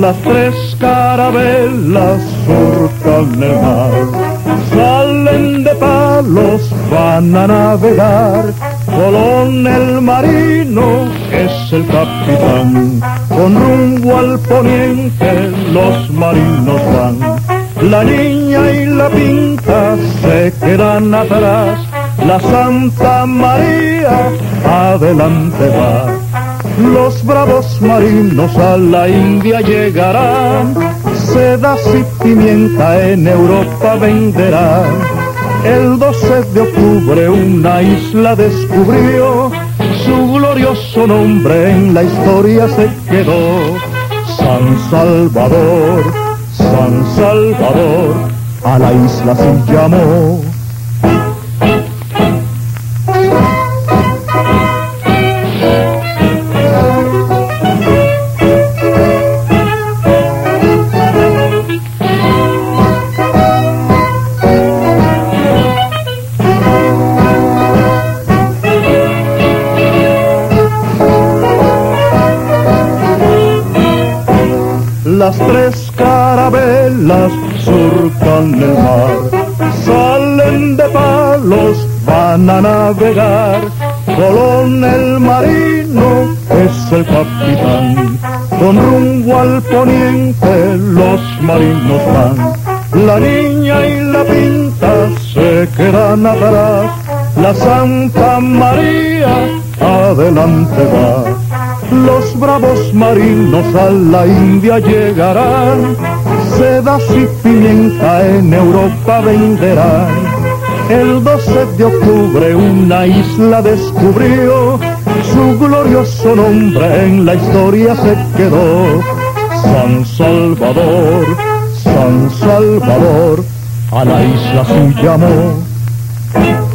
Las tres carabelas surcan el mar, salen de palos, van a navegar. Colón el marino es el capitán, con rumbo al poniente los marinos van. La niña y la pinta se quedan atrás, la Santa María adelante va. Los bravos marinos a la India llegarán, sedas y pimienta en Europa venderán. El 12 de octubre una isla descubrió, su glorioso nombre en la historia se quedó. San Salvador, San Salvador, a la isla se llamó. Las tres carabelas surcan el mar, salen de palos, van a navegar. Colón el marino es el capitán, con rumbo al poniente los marinos van. La niña y la pinta se quedan atrás, la Santa María adelante va. Los bravos marinos a la India llegarán, sedas y pimienta en Europa venderán. El 12 de octubre una isla descubrió, su glorioso nombre en la historia se quedó. San Salvador, San Salvador, a la isla se llamó.